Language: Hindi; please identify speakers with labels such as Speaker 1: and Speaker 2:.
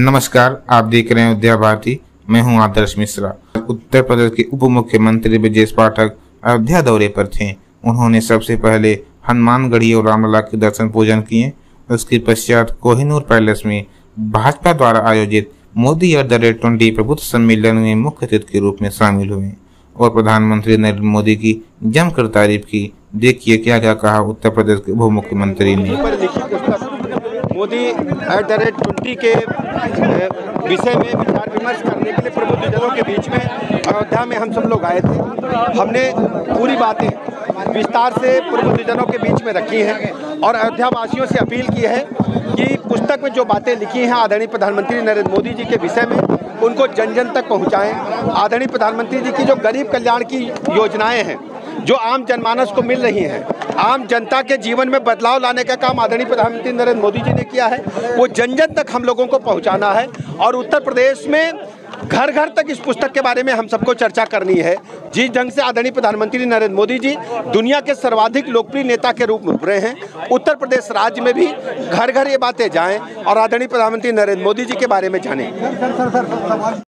Speaker 1: नमस्कार, आप देख रहे हैं उद्या भारती। मैं हूँ आदर्श मिश्रा। उत्तर प्रदेश के उप मुख्यमंत्री ब्रजेश पाठक अयोध्या दौरे पर थे। उन्होंने सबसे पहले हनुमानगढ़ी और रामलला के दर्शन पूजन किए। उसके पश्चात कोहिनूर पैलेस में भाजपा द्वारा आयोजित Modi at the rate twenty प्रबुद्ध सम्मेलन में मुख्य अतिथि के रूप में शामिल हुए। और प्रधानमंत्री नरेंद्र मोदी की जमकर तारीफ़ की। देखिए क्या क्या कहा उत्तर प्रदेश के उप मुख्यमंत्री ने।
Speaker 2: Modi at the rate twenty के विषय में विचार विमर्श करने के लिए प्रबुद्ध जनों के बीच में अयोध्या में हम सब लोग आए थे। हमने पूरी बातें विस्तार से प्रबुद्ध जनों के बीच में रखी हैं और अयोध्या वासियों से अपील की है कि पुस्तक में जो बातें लिखी हैं आदरणीय प्रधानमंत्री नरेंद्र मोदी जी के विषय में, उनको जन जन तक पहुँचाएँ। आदरणीय प्रधानमंत्री जी की जो गरीब कल्याण की योजनाएँ हैं जो आम जनमानस को मिल रही हैं। आम जनता के जीवन में बदलाव लाने का काम आदरणीय प्रधानमंत्री नरेंद्र मोदी जी ने किया है। वो जन जन तक हम लोगों को पहुंचाना है और उत्तर प्रदेश में घर घर तक इस पुस्तक के बारे में हम सबको चर्चा करनी है। जिस ढंग से आदरणीय प्रधानमंत्री नरेंद्र मोदी जी दुनिया के सर्वाधिक लोकप्रिय नेता के रूप में उभरे हैं, उत्तर प्रदेश राज्य में भी घर घर ये बातें जाएँ और आदरणीय प्रधानमंत्री नरेंद्र मोदी जी के बारे में जानें।